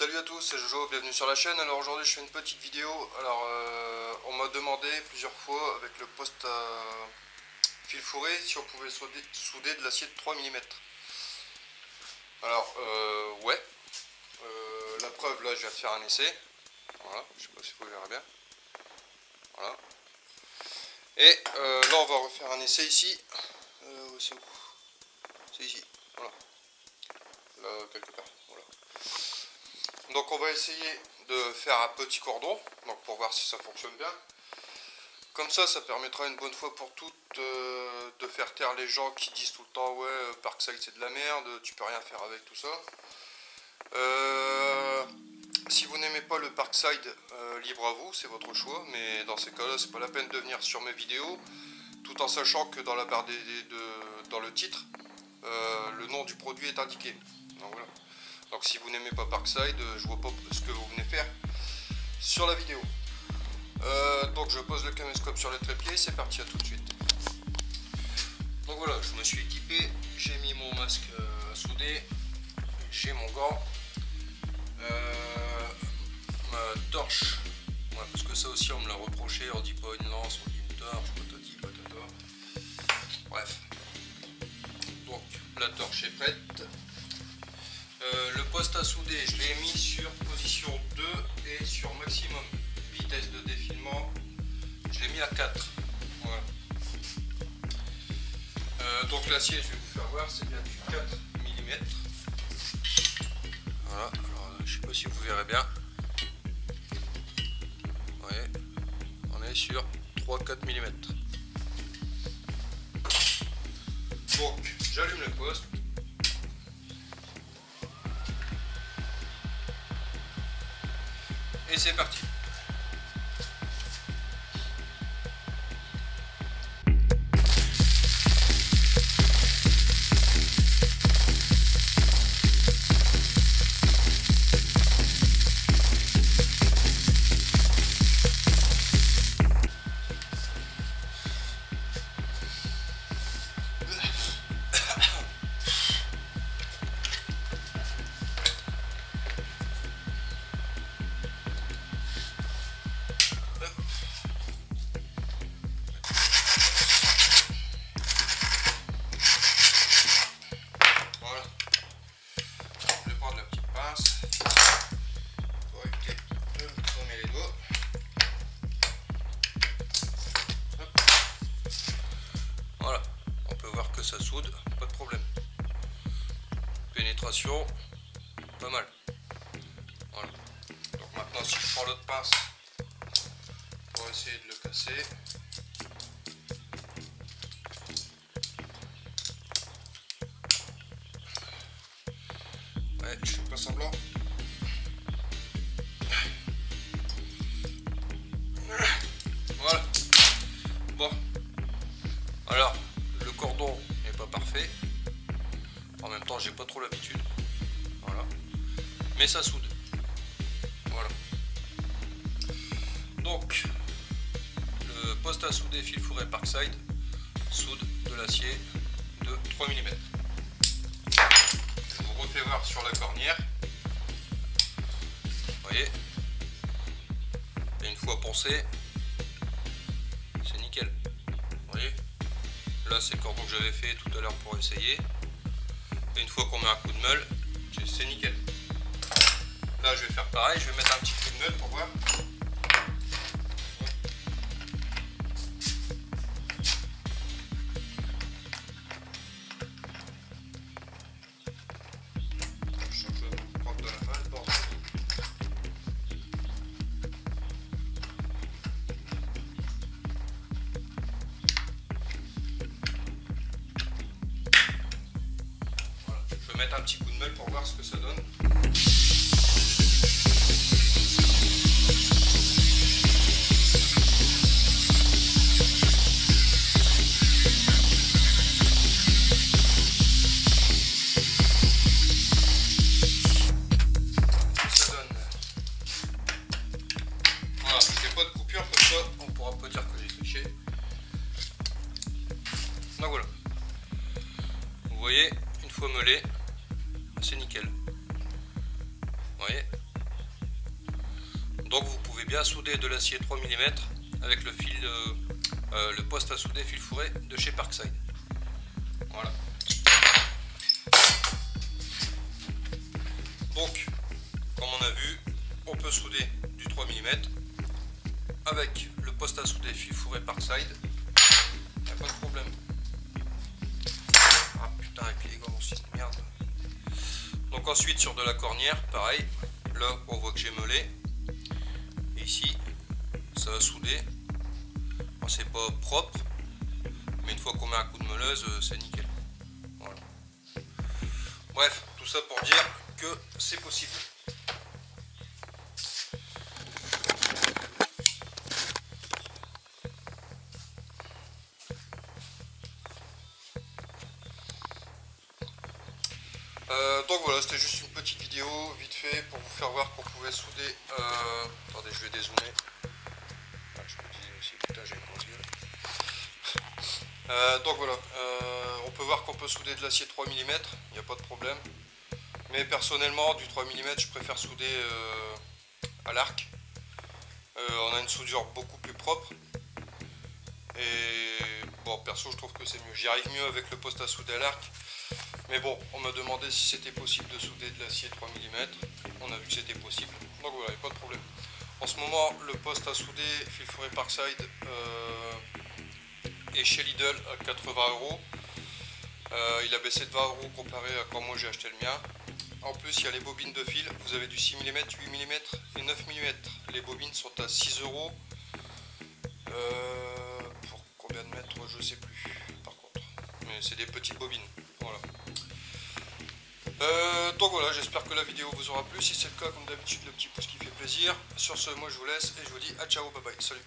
Salut à tous, c'est Jojo, bienvenue sur la chaîne. Alors aujourd'hui je fais une petite vidéo. Alors euh, on m'a demandé plusieurs fois avec le poste à fil fourré si on pouvait souder, de l'acier de 3 mm. Alors euh, ouais, euh, la preuve là je viens de faire un essai. Voilà, je sais pas si vous verrez bien. Voilà. Et là on va refaire un essai ici. c'est où? C'est ici, voilà. Là quelque part. Donc on va essayer de faire un petit cordon, donc pour voir si ça fonctionne bien. Comme ça, ça permettra une bonne fois pour toutes euh, de faire taire les gens qui disent tout le temps ouais euh, Parkside c'est de la merde, tu peux rien faire avec tout ça. Euh, si vous n'aimez pas le Parkside, libre à vous, c'est votre choix, mais dans ces cas-là, c'est pas la peine de venir sur mes vidéos, tout en sachant que dans la barre de, dans le titre, le nom du produit est indiqué. Donc voilà. Donc si vous n'aimez pas Parkside, euh, je vois pas ce que vous venez faire sur la vidéo. Euh, donc je pose le caméscope sur le trépied, c'est parti à tout de suite. Donc voilà, je me suis équipé, j'ai mis mon masque euh, à souder, j'ai mon gant, ma torche, parce que ça aussi on me l'a reproché, on dit pas une lance, on dit une torche, patati patata. Bref. Donc la torche est prête. Euh, à souder, je l'ai mis sur position 2 et sur maximum vitesse de défilement, je l'ai mis à 4. Voilà. Euh, donc l'acier, je vais vous faire voir, c'est bien du 4 mm. Voilà, alors je sais pas si vous verrez bien. On est sur 3-4 mm. Donc, j'allume le poste. C'est parti. Pas mal. Voilà. Donc maintenant si je prends l'autre pince pour essayer de le casser. Ouais, je fais pas semblant. L'habitude. Voilà. Mais ça soude. Voilà. Donc, le poste à souder fil fourré Parkside soude de l'acier de 3 mm. Je vous refais voir sur la cornière. Vous voyez? Et une fois poncé, c'est nickel. Vous voyez? Là, c'est le cordon que j'avais fait tout à l'heure pour essayer. Une fois qu'on met un coup de meule, c'est nickel. Là, je vais faire pareil. Je vais mettre un petit coup de meule pour voir. Mettre un petit coup de meule pour voir ce que ça donne. Donc voilà. Vous voyez, une fois meulé, bien souder de l'acier 3 mm avec le fil, euh, le poste à souder fil fourré de chez Parkside. Voilà. Donc, comme on a vu, on peut souder du 3 mm avec le poste à souder fil fourré Parkside. Il n'y a pas de problème. Ah putain, avec les gants aussi, merde. Donc ensuite sur de la cornière, pareil. Là, on voit que j'ai meulé. Ici, ça va souder. c'est pas propre, mais une fois qu'on met un coup de meuleuse, euh, c'est nickel. Bref, tout ça pour dire que c'est possible. Euh, donc voilà, c'était juste une petite vidéo vite fait pour vous faire voir qu'on pouvait souder. Euh, attendez, je vais dézoomer. Ah, je me aussi, putain, j'ai euh, donc voilà, on peut voir qu'on peut souder de l'acier 3 mm, il n'y a pas de problème. Mais personnellement, du 3 mm, je préfère souder à l'arc. on a une soudure beaucoup plus propre. Et bon, perso, je trouve que c'est mieux. J'y arrive mieux avec le poste à souder à l'arc. Mais bon, on m'a demandé si c'était possible de souder de l'acier 3 mm. On a vu que c'était possible. Donc voilà, pas de problème. En ce moment, le poste à souder fil fourré Parkside euh, est chez Lidl à 80 euros. Euh, il a baissé de 20 euros comparé à quand moi j'ai acheté le mien. En plus, il y a les bobines de fil. Vous avez du 6 mm, 8 mm et 9 mm. Les bobines sont à 6 euros. Euh, pour combien de mètres Je sais plus. Par contre, mais c'est des petites bobines. Voilà. Euh, donc voilà, j'espère que la vidéo vous aura plu. Si c'est le cas, comme d'habitude, le petit pouce qui fait plaisir. Sur ce, moi je vous laisse et je vous dis à ciao, bye bye, salut.